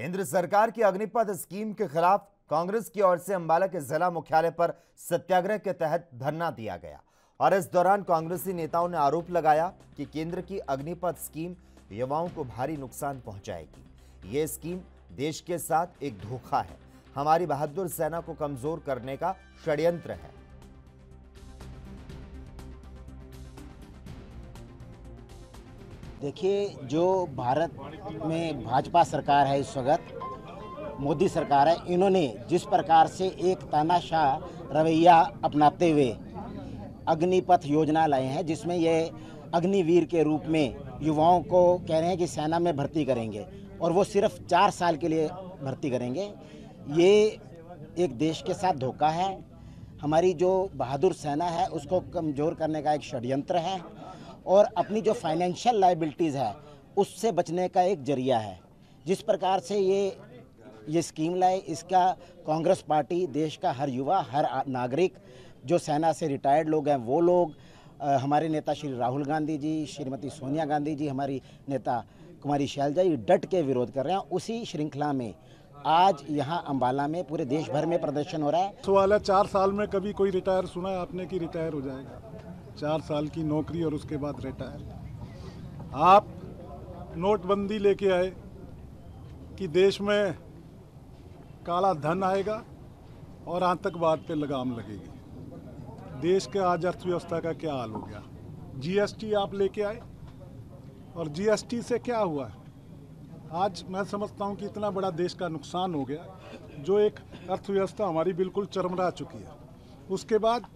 केंद्र सरकार की अग्निपथ स्कीम के खिलाफ कांग्रेस की ओर से अंबाला के जिला मुख्यालय पर सत्याग्रह के तहत धरना दिया गया और इस दौरान कांग्रेसी नेताओं ने आरोप लगाया कि केंद्र की अग्निपथ स्कीम युवाओं को भारी नुकसान पहुंचाएगी। ये स्कीम देश के साथ एक धोखा है। हमारी बहादुर सेना को कमज़ोर करने का षड्यंत्र है। देखिए, जो भारत में भाजपा सरकार है इस वक्त, मोदी सरकार है, इन्होंने जिस प्रकार से एक तानाशाह रवैया अपनाते हुए अग्निपथ योजना लाए हैं, जिसमें ये अग्निवीर के रूप में युवाओं को कह रहे हैं कि सेना में भर्ती करेंगे, और वो सिर्फ़ चार साल के लिए भर्ती करेंगे, ये एक देश के साथ धोखा है। हमारी जो बहादुर सेना है, उसको कमज़ोर करने का एक षड्यंत्र है। और अपनी जो फाइनेंशियल लाइबिलिटीज़ है उससे बचने का एक ज़रिया है। जिस प्रकार से ये ये स्कीम लाए इसका कांग्रेस पार्टी देश का हर युवा हर नागरिक जो सेना से रिटायर्ड लोग हैं वो लोग आ, हमारे नेता श्री राहुल गांधी जी श्रीमती सोनिया गांधी जी हमारी नेता कुमारी शैलजा जी डट के विरोध कर रहे हैं। उसी श्रृंखला में आज यहाँ अम्बाला में पूरे देश भर में प्रदर्शन हो रहा है। सवाल है चार साल में कभी कोई रिटायर सुना है? आपने कि रिटायर हो जाएगा? चार साल की नौकरी और उसके बाद रिटायर आप नोटबंदी लेके आए कि देश में काला धन आएगा और आतंकवाद पे लगाम लगेगी. देश के आज अर्थव्यवस्था का क्या हाल हो गया? जीएसटी आप लेके आए और जीएसटी से क्या हुआ? है आज मैं समझता हूँ कि इतना बड़ा देश का नुकसान हो गया, जो एक अर्थव्यवस्था हमारी बिल्कुल चरमरा चुकी है. उसके बाद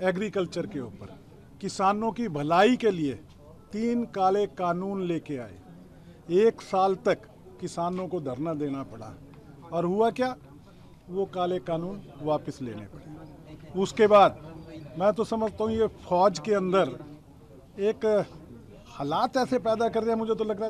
एग्रीकल्चर के ऊपर, किसानों की भलाई के लिए तीन काले कानून लेके आए। एक साल तक किसानों को धरना देना पड़ा और हुआ क्या? वो काले कानून वापस लेने पड़े। उसके बाद मैं तो समझता हूँ ये फौज के अंदर एक हालात ऐसे पैदा कर रहे हैं, मुझे तो लग रहा है